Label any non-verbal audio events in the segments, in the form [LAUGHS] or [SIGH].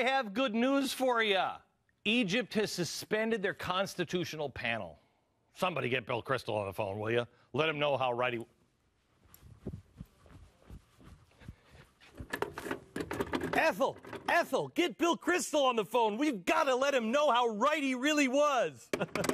I have good news for you. Egypt has suspended their constitutional panel. Somebody get Bill Kristol on the phone, will you? Let him know how right he. Ethel, Ethel, get Bill Kristol on the phone. We've got to let him know how right he really was.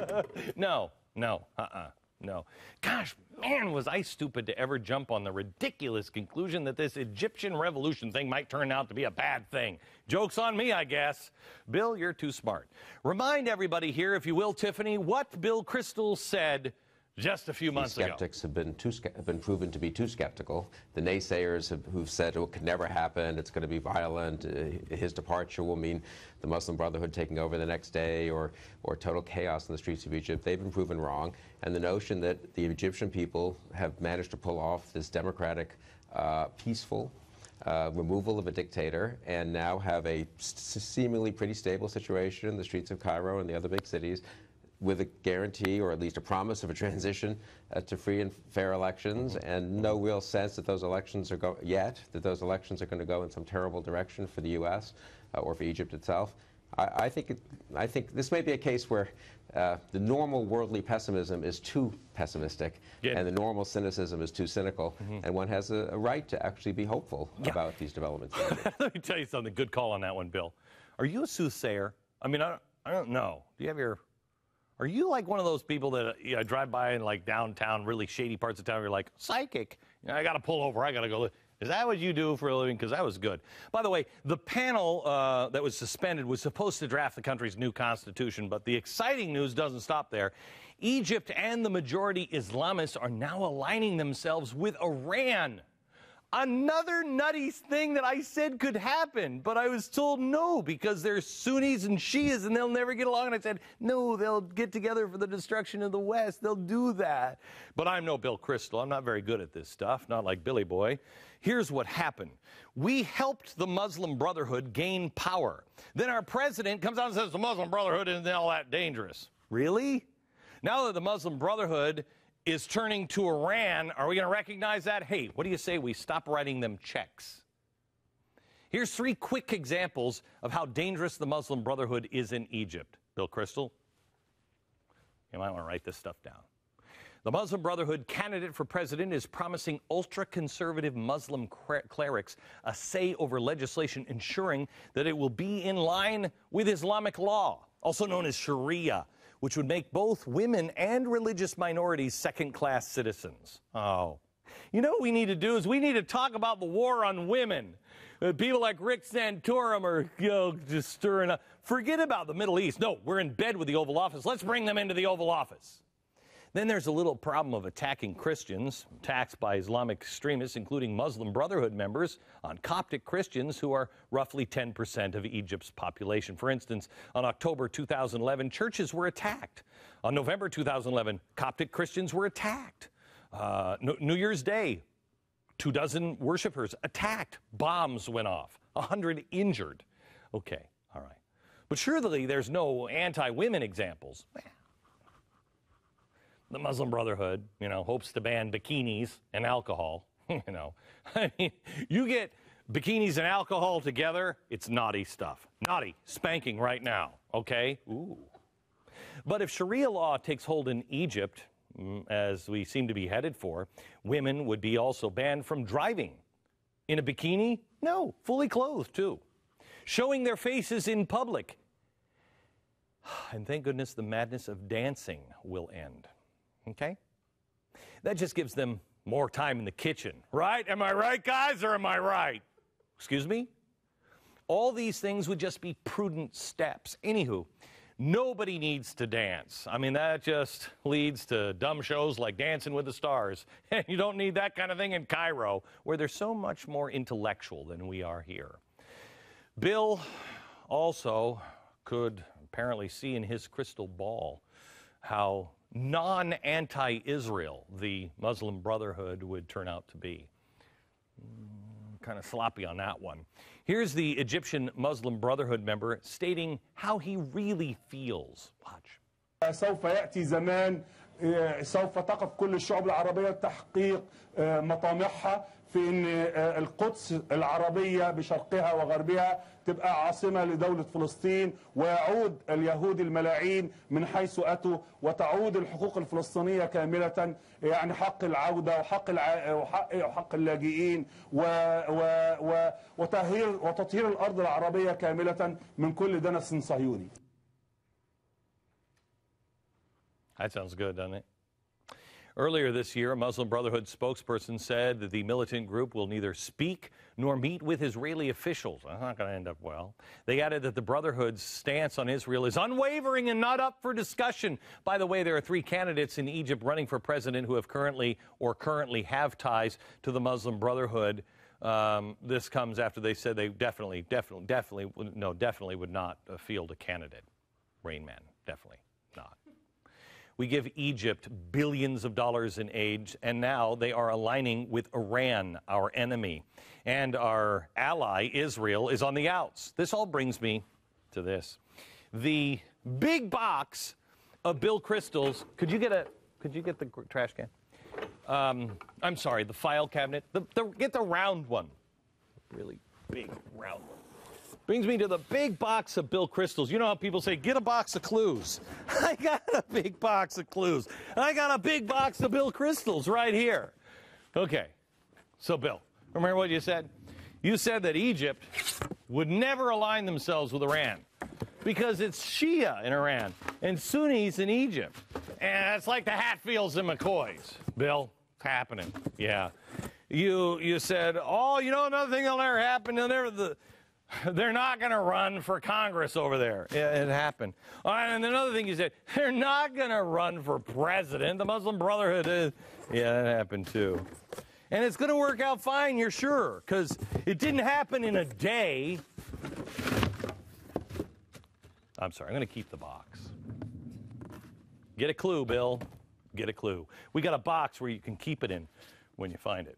[LAUGHS] no, no, uh uh, no. Gosh, man, was I stupid to ever jump on the ridiculous conclusion that this Egyptian revolution thing might turn out to be a bad thing. Joke's on me, I guess. Bill, you're too smart. Remind everybody here, if you will, Tiffany, what Bill Kristol said just a few months skeptics ago. have been too have been proven to be too skeptical. The naysayers have, who've said it could never happen, it's going to be violent, uh, his departure will mean the Muslim Brotherhood taking over the next day, or or total chaos in the streets of Egypt. They've been proven wrong, and the notion that the Egyptian people have managed to pull off this democratic, uh, peaceful. Uh, removal of a dictator and now have a seemingly pretty stable situation in the streets of Cairo and the other big cities with a guarantee or at least a promise of a transition uh, to free and fair elections. And no real sense that those elections are go yet that those elections are going to go in some terrible direction for the US uh, or for Egypt itself. I, I think it, I think this may be a case where uh, the normal worldly pessimism is too pessimistic yeah. and the normal cynicism is too cynical mm -hmm. and one has a, a, right to actually be hopeful yeah. about these developments. [LAUGHS] Let me tell you something. Good call on that one Bill. Are you a soothsayer? I mean I don't, I don't know. Do you have your are you like one of those people that you know, drive by in like downtown, really shady parts of town? You're like psychic. You know, I got to pull over. I got to go. Is that what you do for a living? Because that was good. By the way, the panel uh, that was suspended was supposed to draft the country's new constitution, but the exciting news doesn't stop there. Egypt and the majority Islamists are now aligning themselves with Iran. Another nutty thing that I said could happen, but I was told no because they're Sunnis and Shias and they'll never get along. And I said, no, they'll get together for the destruction of the West. They'll do that. But I'm no Bill Kristol. I'm not very good at this stuff, not like Billy Boy. Here's what happened. We helped the Muslim Brotherhood gain power. Then our president comes out and says the Muslim Brotherhood isn't all that dangerous. Really? Now that the Muslim Brotherhood is turning to Iran. Are we going to recognize that? Hey, what do you say we stop writing them checks? Here's three quick examples of how dangerous the Muslim Brotherhood is in Egypt. Bill Kristol, you might want to write this stuff down. The Muslim Brotherhood candidate for president is promising ultra conservative Muslim clerics a say over legislation ensuring that it will be in line with Islamic law, also known as Sharia which would make both women and religious minorities second class citizens. Oh. You know what we need to do is we need to talk about the war on women. Uh, people like Rick Santorum are you know, just stirring up. Forget about the Middle East. No, we're in bed with the Oval Office. Let's bring them into the Oval Office. Then there's a little problem of attacking Christians, attacks by Islamic extremists, including Muslim Brotherhood members, on Coptic Christians, who are roughly 10% of Egypt's population. For instance, on October 2011, churches were attacked. On November 2011, Coptic Christians were attacked. Uh, New Year's Day, two dozen worshippers attacked. Bombs went off, 100 injured. Okay, all right. But surely there's no anti women examples the Muslim Brotherhood, you know, hopes to ban bikinis and alcohol. [LAUGHS] you know, [LAUGHS] I mean, you get bikinis and alcohol together, it's naughty stuff. Naughty, spanking right now, okay? Ooh. But if Sharia law takes hold in Egypt, mm, as we seem to be headed for, women would be also banned from driving. In a bikini? No, fully clothed too. Showing their faces in public. [SIGHS] And thank goodness the madness of dancing will end. Okay? That just gives them more time in the kitchen, right? Am I right, guys, or am I right? Excuse me? All these things would just be prudent steps. Anywho, nobody needs to dance. I mean, that just leads to dumb shows like Dancing with the Stars. And [LAUGHS] you don't need that kind of thing in Cairo, where they're so much more intellectual than we are here. Bill also could apparently see in his crystal ball how non anti Israel the Muslim Brotherhood would turn out to be. Mm, kind of sloppy on that one. Here's the Egyptian Muslim Brotherhood member stating how he really feels. Watch. سوف يأتي زمان سوف تقف كل الشعوب العربية تحقيق مطامعها في إن آه، القدس العربية بشرقها وغربها تبقى عاصمة لدولة فلسطين ويعود اليهود الملاعين من حيث أتوا وتعود الحقوق الفلسطينية كاملة يعني حق العودة وحق الع... وحق وحق اللاجئين و... و... و... وتهير وتطهير الأرض العربية كاملة من كل دنس صهيوني That sounds good, doesn't it? Earlier this year, a Muslim Brotherhood spokesperson said that the militant group will neither speak nor meet with Israeli officials. That's not going to end up well. They added that the Brotherhood's stance on Israel is unwavering and not up for discussion. By the way, there are three candidates in Egypt running for president who have currently or currently have ties to the Muslim Brotherhood. Um, this comes after they said they definitely, definitely, definitely, no, definitely would not uh, field a candidate. Rain Man, definitely. We give Egypt billions of dollars in aid, and now they are aligning with Iran, our enemy. And our ally, Israel, is on the outs. This all brings me to this. The big box of Bill Kristols. Could you get a could you get the trash can? Um, I'm sorry, the file cabinet. The, the, get the round one. Really big round one. Brings me to the big box of Bill Kristols. You know how people say, get a box of clues. [LAUGHS] I got a big box of clues. I got a big box of Bill Kristols right here. Okay, so Bill, remember what you said? You said that Egypt would never align themselves with Iran because it's Shia in Iran and Sunnis in Egypt. And it's like the Hatfields and McCoys. Bill, it's happening. Yeah. You you said, oh, you know another thing that'll never happen. They'll never the [LAUGHS] they're not going to run for Congress over there. It, it happened. Right, and another thing you said, they're not going to run for president. The Muslim Brotherhood is. Yeah, that happened too. And it's going to work out fine, you're sure, because it didn't happen in a day. I'm sorry, I'm going to keep the box. Get a clue, Bill. Get a clue. We got a box where you can keep it in when you find it.